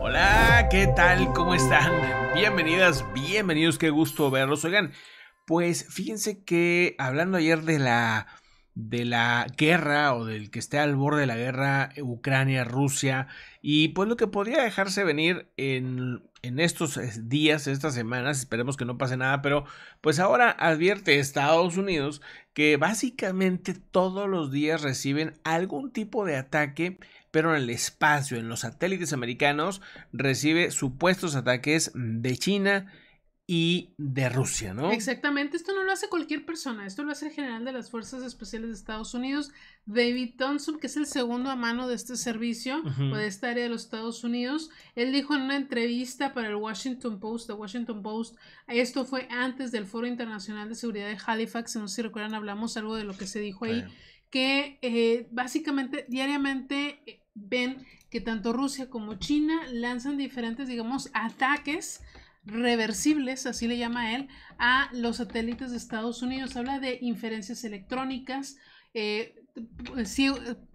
Hola, ¿qué tal? ¿Cómo están? Bienvenidas, bienvenidos, qué gusto verlos. Oigan, pues fíjense que hablando ayer de la de la guerra o del que esté al borde de la guerra Ucrania-Rusia y pues lo que podría dejarse venir en, en, estos eh, días, estas semanas, esperemos que no pase nada, pero pues ahora advierte Estados Unidos que básicamente todos los días reciben algún tipo de ataque pero en el espacio, en los satélites americanos, recibe supuestos ataques de China, y de Rusia, ¿no? Exactamente, esto no lo hace cualquier persona, esto lo hace el general de las Fuerzas Especiales de Estados Unidos, David Thompson, que es el segundo a mano de este servicio o de esta área de los Estados Unidos. Él dijo en una entrevista para el Washington Post, The Washington Post, esto fue antes del Foro Internacional de Seguridad de Halifax, no sé si recuerdan, hablamos algo de lo que se dijo ahí, que eh, básicamente diariamente eh, ven que tanto Rusia como China lanzan diferentes, digamos, ataques reversibles, así le llama él, a los satélites de Estados Unidos. Habla de inferencias electrónicas, eh,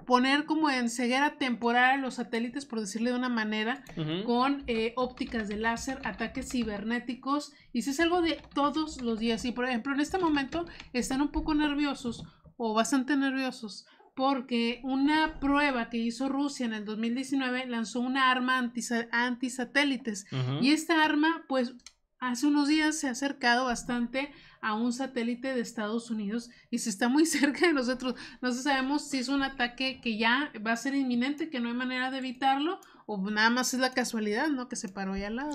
poner como en ceguera temporal los satélites, por decirle de una manera, con eh, ópticas de láser, ataques cibernéticos, y si es algo de todos los días. Y por ejemplo, en este momento están un poco nerviosos o bastante nerviosos porque una prueba que hizo Rusia en el 2019 lanzó una arma antisatélites y esta arma pues hace unos días se ha acercado bastante a un satélite de Estados Unidos y se está muy cerca de nosotros. No sabemos si es un ataque que ya va a ser inminente, que no hay manera de evitarlo o nada más es la casualidad, ¿no? Que se paró ahí al lado.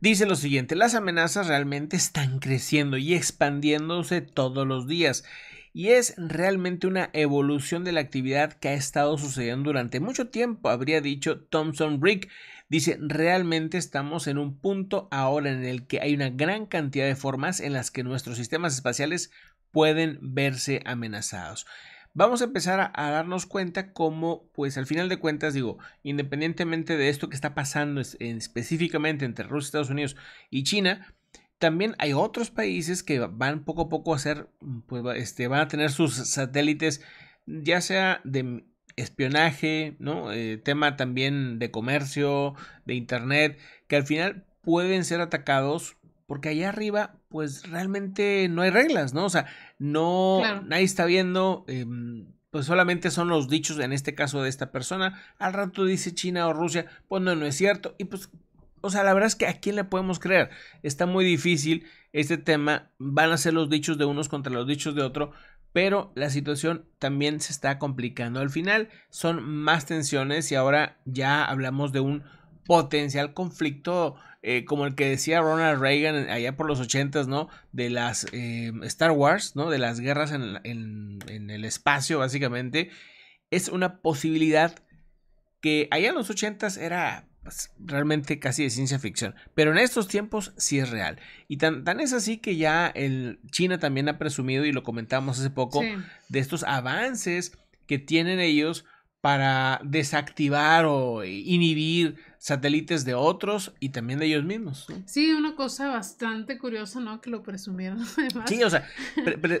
Dice lo siguiente, las amenazas realmente están creciendo y expandiéndose todos los días y es realmente una evolución de la actividad que ha estado sucediendo durante mucho tiempo, habría dicho Thomson Brick. Dice, realmente estamos en un punto ahora en el que hay una gran cantidad de formas en las que nuestros sistemas espaciales pueden verse amenazados. Vamos a empezar a, darnos cuenta cómo, pues al final de cuentas, digo, independientemente de esto que está pasando específicamente entre Rusia, Estados Unidos y China, también hay otros países que van poco a poco a hacer, pues este, van a tener sus satélites, ya sea de espionaje, ¿no? Eh, tema también de comercio, de internet, que al final pueden ser atacados porque allá arriba, pues realmente no hay reglas, ¿no? O sea, no, nadie está viendo, em, pues solamente son los dichos, en este caso de esta persona, al rato dice China o Rusia, pues no, no es cierto, y pues o sea, la verdad es que a quién le podemos creer. Está muy difícil este tema. Van a ser los dichos de unos contra los dichos de otro. Pero la situación también se está complicando. Al final son más tensiones y ahora ya hablamos de un potencial conflicto eh, como el que decía Ronald Reagan allá por los ochentas, ¿no? De las eh, Star Wars, ¿no? De las guerras en, en, el espacio, básicamente. Es una posibilidad que allá en los ochentas era pues, realmente casi de ciencia ficción. Pero en estos tiempos sí es real. Y tan, tan es así que ya el China también ha presumido, y lo comentamos hace poco, de estos avances que tienen ellos para desactivar o inhibir satélites de otros y también de ellos mismos. Sí, una cosa bastante curiosa, ¿no? Que lo presumieron. Sí, o sea,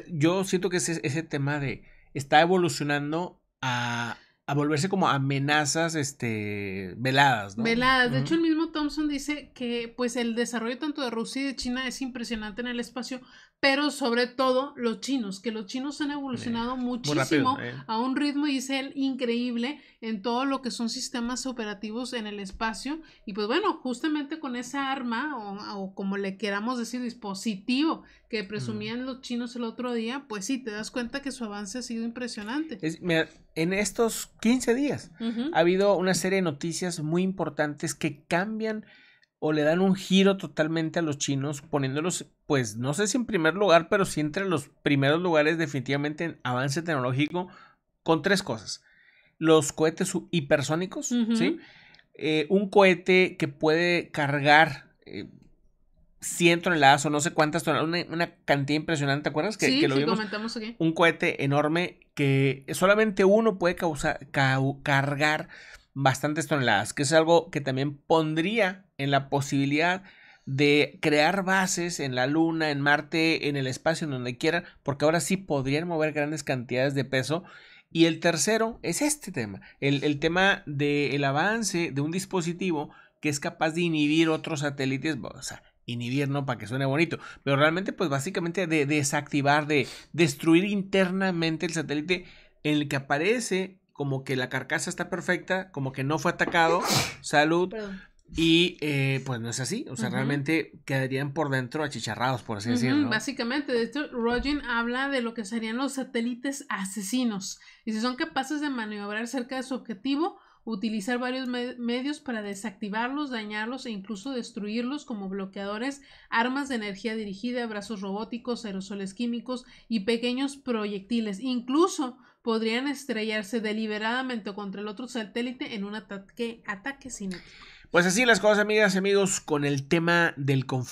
yo siento que ese, ese tema de está evolucionando a, a volverse como amenazas este veladas, ¿no? Veladas. De hecho, el mismo Thompson dice que pues el desarrollo tanto de Rusia y de China es impresionante en el espacio, pero sobre todo los chinos, que los chinos han evolucionado muchísimo eh. a un ritmo, dice él, increíble en todo lo que son sistemas operativos en el espacio. Y pues bueno, justamente con esa arma, o, como le queramos decir, dispositivo que presumían los chinos el otro día, pues sí, te das cuenta que su avance ha sido impresionante. en estos 15 días ha habido una serie de noticias muy importantes que cambian o le dan un giro totalmente a los chinos, poniéndolos, pues no sé si en primer lugar, pero sí entre los primeros lugares definitivamente en avance tecnológico con tres cosas. Los cohetes hipersónicos, ¿sí? Eh, un cohete que puede cargar 100 toneladas o no sé cuántas toneladas, una, cantidad impresionante, ¿te acuerdas? Que, sí, lo vimos? comentamos aquí. Un cohete enorme que solamente uno puede causar, cargar bastantes toneladas, que es algo que también pondría en la posibilidad de crear bases en la Luna, en Marte, en el espacio, en donde quieran, porque ahora sí podrían mover grandes cantidades de peso. Y el tercero es este tema, el, tema del avance de un dispositivo que es capaz de inhibir otros satélites, o sea, inhibir, ¿no? Para que suene bonito, pero realmente pues básicamente de desactivar, de destruir internamente el satélite en el que aparece como que la carcasa está perfecta, como que no fue atacado, salud, y eh, pues no es así, o sea, realmente quedarían por dentro achicharrados, por así decirlo. Básicamente, de hecho, Rogin habla de lo que serían los satélites asesinos, y si son capaces de maniobrar cerca de su objetivo, utilizar varios medios para desactivarlos, dañarlos e incluso destruirlos como bloqueadores, armas de energía dirigida, brazos robóticos, aerosoles químicos y pequeños proyectiles. Incluso podrían estrellarse deliberadamente contra el otro satélite en un ataque, ataque cinético. Pues así las cosas, amigas y amigos, con el tema del conflicto